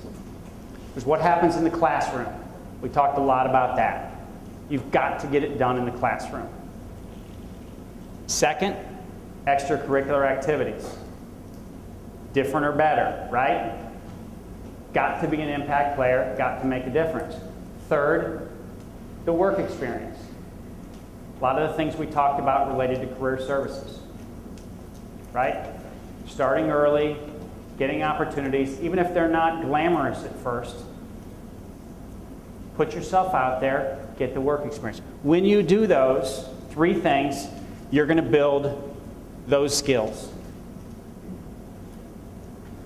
There's what happens in the classroom. We talked a lot about that. You've got to get it done in the classroom. Second, extracurricular activities. Different or better, right? Got to be an impact player, got to make a difference. Third, the work experience. A lot of the things we talked about related to career services, right? Starting early, getting opportunities, even if they're not glamorous at first. Put yourself out there, get the work experience. When you do those three things, you're going to build those skills.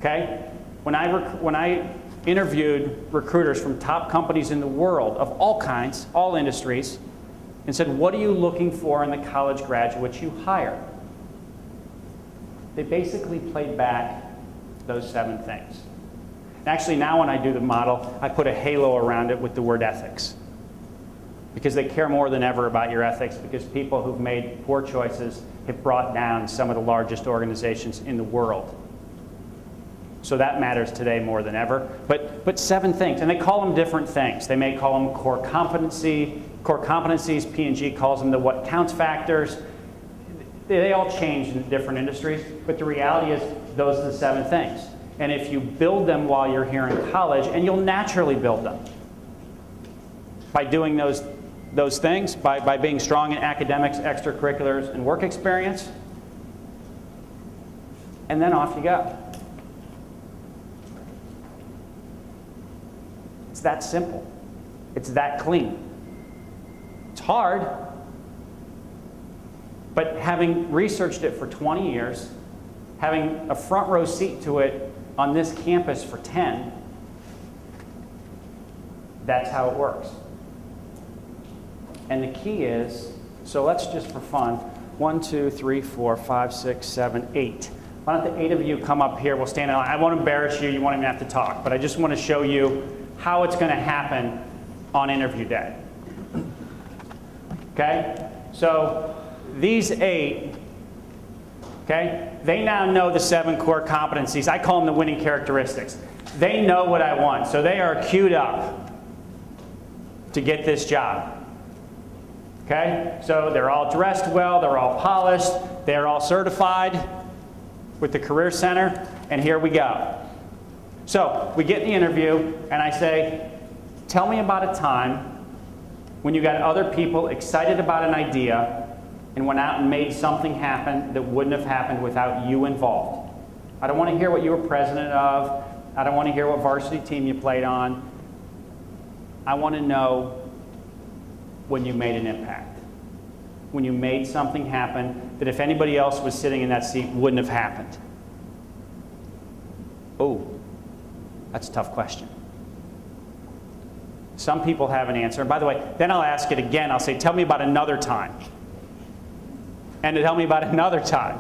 Okay? When I, when I interviewed recruiters from top companies in the world of all kinds, all industries, and said, What are you looking for in the college graduates you hire? They basically played back those seven things. Actually, now when I do the model, I put a halo around it with the word ethics. Because they care more than ever about your ethics, because people who've made poor choices have brought down some of the largest organizations in the world. So that matters today more than ever. But, but seven things, and they call them different things. They may call them core competency, core competencies. P&G calls them the what counts factors. They, they all change in different industries, but the reality is those are the seven things. And if you build them while you're here in college, and you'll naturally build them by doing those, those things, by, by being strong in academics, extracurriculars, and work experience, and then off you go. That simple. It's that clean. It's hard, but having researched it for 20 years, having a front row seat to it on this campus for 10, that's how it works. And the key is so let's just for fun one, two, three, four, five, six, seven, eight. Why don't the eight of you come up here? We'll stand in line. I won't embarrass you. You won't even have to talk. But I just want to show you how it's going to happen on interview day. Okay? So these eight, okay, they now know the seven core competencies. I call them the winning characteristics. They know what I want. So they are queued up to get this job. Okay? So they're all dressed well, they're all polished, they're all certified with the Career Center, and here we go. So we get the interview, and I say, Tell me about a time when you got other people excited about an idea and went out and made something happen that wouldn't have happened without you involved. I don't want to hear what you were president of. I don't want to hear what varsity team you played on. I want to know when you made an impact. When you made something happen that if anybody else was sitting in that seat wouldn't have happened. Oh, that's a tough question. Some people have an answer. And by the way, then I'll ask it again. I'll say, Tell me about another time. And tell me about another time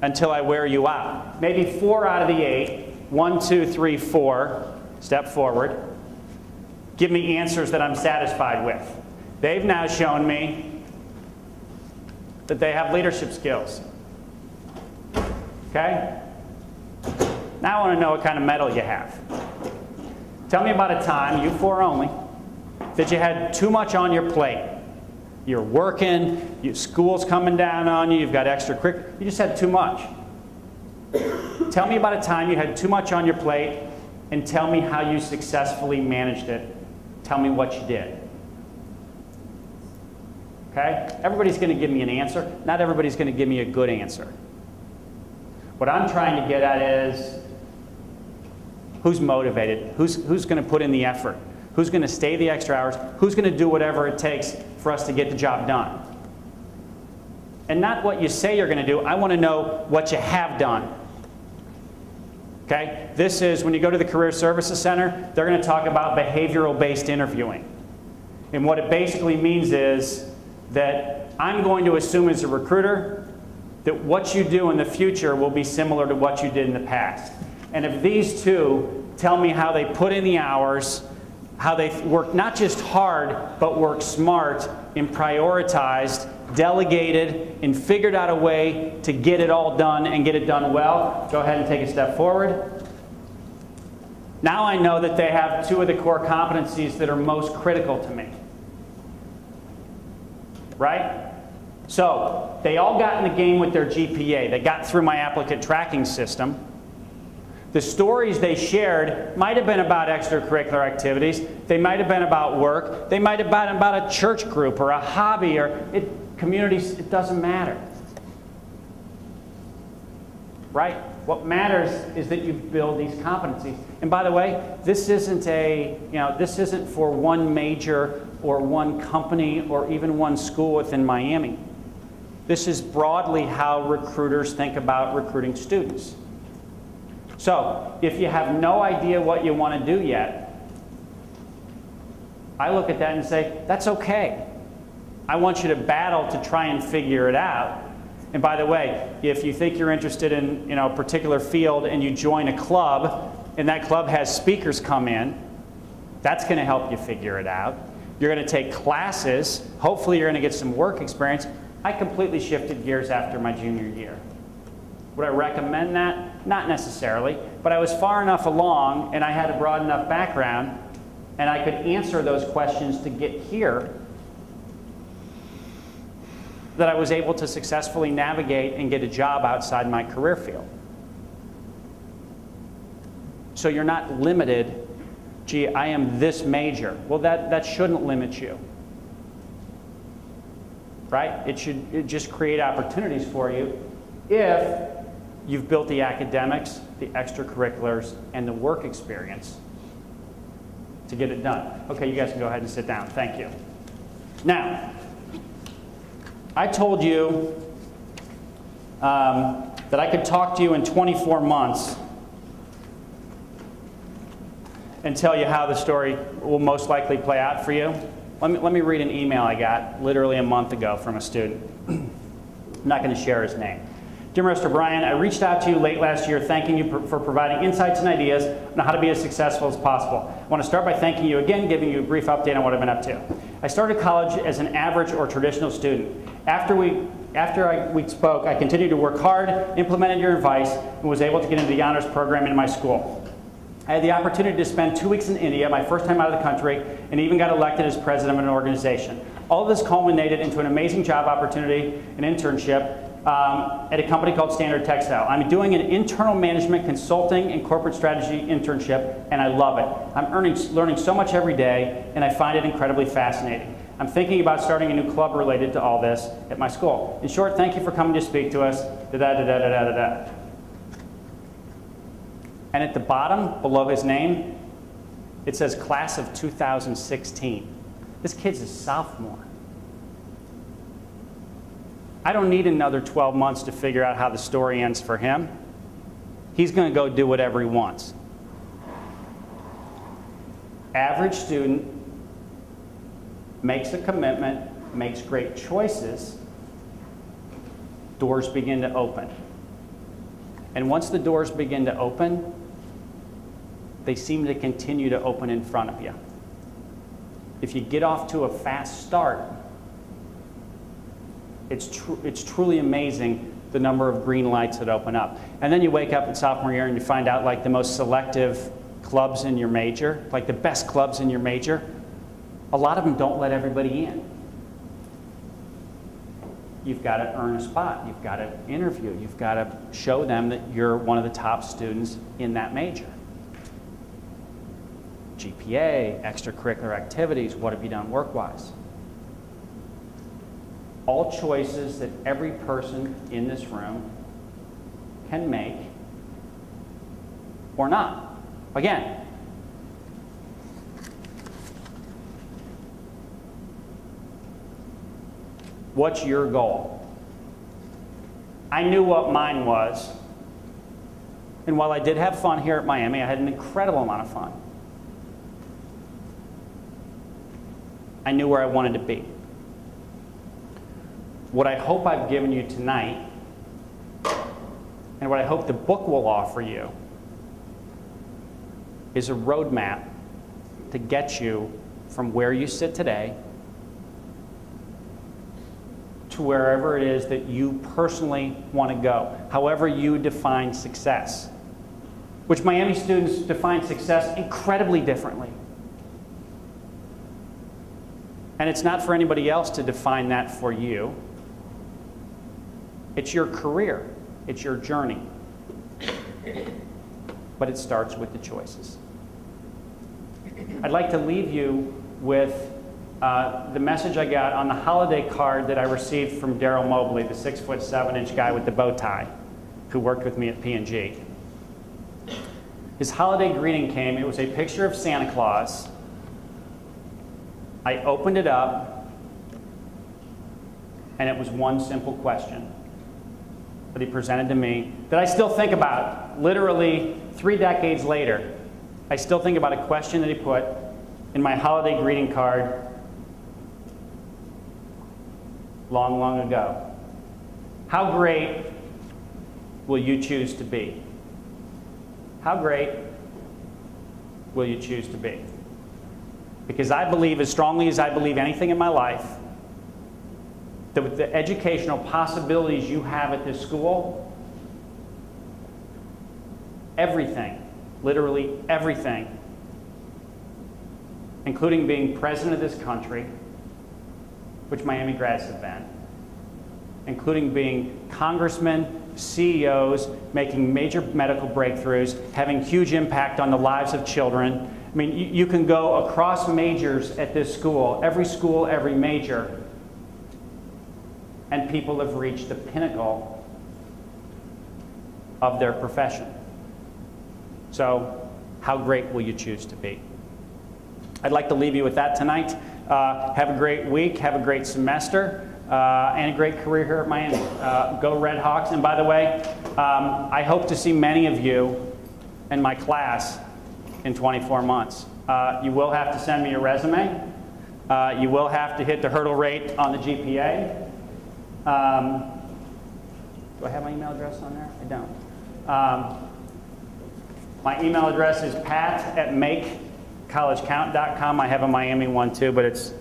until I wear you out. Maybe four out of the eight, one, two, three, four, step forward, give me answers that I'm satisfied with. They've now shown me that they have leadership skills. Okay? Now I want to know what kind of mettle you have. Tell me about a time, you four only, that you had too much on your plate. You're working, you, school's coming down on you, you've got extra quick, you just had too much. tell me about a time you had too much on your plate and tell me how you successfully managed it. Tell me what you did. Okay? Everybody's going to give me an answer. Not everybody's going to give me a good answer. What I'm trying to get at is who's motivated? Who's, who's going to put in the effort? Who's going to stay the extra hours? Who's going to do whatever it takes for us to get the job done? And not what you say you're going to do. I want to know what you have done. Okay? This is when you go to the Career Services Center, they're going to talk about behavioral based interviewing. And what it basically means is that I'm going to assume as a recruiter that what you do in the future will be similar to what you did in the past. And if these two tell me how they put in the hours, how they work not just hard, but work smart and prioritized, delegated, and figured out a way to get it all done and get it done well, go ahead and take a step forward. Now I know that they have two of the core competencies that are most critical to me. Right? So, they all got in the game with their GPA. They got through my applicant tracking system. The stories they shared might have been about extracurricular activities. They might have been about work. They might have been about a church group or a hobby or it, communities. It doesn't matter. Right? What matters is that you build these competencies. And by the way, this isn't a, you know, this isn't for one major or one company or even one school within Miami. This is broadly how recruiters think about recruiting students. So, if you have no idea what you want to do yet, I look at that and say, that's okay. I want you to battle to try and figure it out. And by the way, if you think you're interested in you know, a particular field and you join a club and that club has speakers come in, that's going to help you figure it out. You're going to take classes. Hopefully, you're going to get some work experience. I completely shifted gears after my junior year. Would I recommend that? Not necessarily, but I was far enough along and I had a broad enough background and I could answer those questions to get here that I was able to successfully navigate and get a job outside my career field. So you're not limited, gee, I am this major. Well, that, that shouldn't limit you. Right? It should it just create opportunities for you if you've built the academics, the extracurriculars, and the work experience to get it done. Okay, you guys can go ahead and sit down. Thank you. Now, I told you um, that I could talk to you in 24 months and tell you how the story will most likely play out for you. Let me, let me read an email I got literally a month ago from a student. I'm not going to share his name. Dear Mr. Bryan, I reached out to you late last year thanking you for providing insights and ideas on how to be as successful as possible. I want to start by thanking you again, giving you a brief update on what I've been up to. I started college as an average or traditional student. After we after I, we spoke, I continued to work hard, implemented your advice, and was able to get into the honors program in my school. I had the opportunity to spend two weeks in India, my first time out of the country, and even got elected as president of an organization. All of this culminated into an amazing job opportunity, an internship, um, at a company called Standard Textile. I'm doing an internal management consulting and corporate strategy internship, and I love it. I'm earning, learning so much every day, and I find it incredibly fascinating. I'm thinking about starting a new club related to all this at my school. In short, thank you for coming to speak to us. Da da da da da da da. And at the bottom, below his name, it says class of 2016. This kid's a sophomore. I don't need another 12 months to figure out how the story ends for him. He's going to go do whatever he wants. Average student makes a commitment, makes great choices, doors begin to open. And once the doors begin to open, they seem to continue to open in front of you. If you get off to a fast start, it's, tr it's truly amazing the number of green lights that open up. And then you wake up in sophomore year and you find out like the most selective clubs in your major, like the best clubs in your major, a lot of them don't let everybody in. You've got to earn a spot. You've got to interview. You've got to show them that you're one of the top students in that major. GPA, extracurricular activities, what have you done work-wise? All choices that every person in this room can make or not. Again, what's your goal? I knew what mine was. And while I did have fun here at Miami, I had an incredible amount of fun. I knew where I wanted to be. What I hope I've given you tonight, and what I hope the book will offer you, is a roadmap to get you from where you sit today to wherever it is that you personally want to go, however you define success. which Miami students define success incredibly differently. And it's not for anybody else to define that for you. It's your career, it's your journey. But it starts with the choices. I'd like to leave you with uh, the message I got on the holiday card that I received from Daryl Mobley, the six foot seven inch guy with the bow tie, who worked with me at P&G. His holiday greeting came. It was a picture of Santa Claus. I opened it up, and it was one simple question that he presented to me that I still think about. Literally three decades later, I still think about a question that he put in my holiday greeting card long, long ago. How great will you choose to be? How great will you choose to be? Because I believe, as strongly as I believe anything in my life, with the educational possibilities you have at this school, everything, literally everything, including being president of this country, which Miami grads have been, including being congressmen, CEOs, making major medical breakthroughs, having huge impact on the lives of children. I mean, you, you can go across majors at this school, every school, every major, and people have reached the pinnacle of their profession. So, how great will you choose to be? I'd like to leave you with that tonight. Uh, have a great week, have a great semester, uh, and a great career here at Miami. Uh, go Red Hawks. And by the way, um, I hope to see many of you in my class in 24 months. Uh, you will have to send me a resume. Uh, you will have to hit the hurdle rate on the GPA. Um, do I have my email address on there? I don't. Um, my email address is pat at makecollegecount.com. I have a Miami one too, but it's,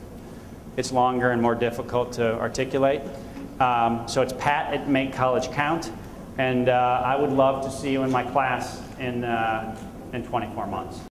it's longer and more difficult to articulate. Um, so it's pat at makecollegecount. And uh, I would love to see you in my class in, uh, in 24 months.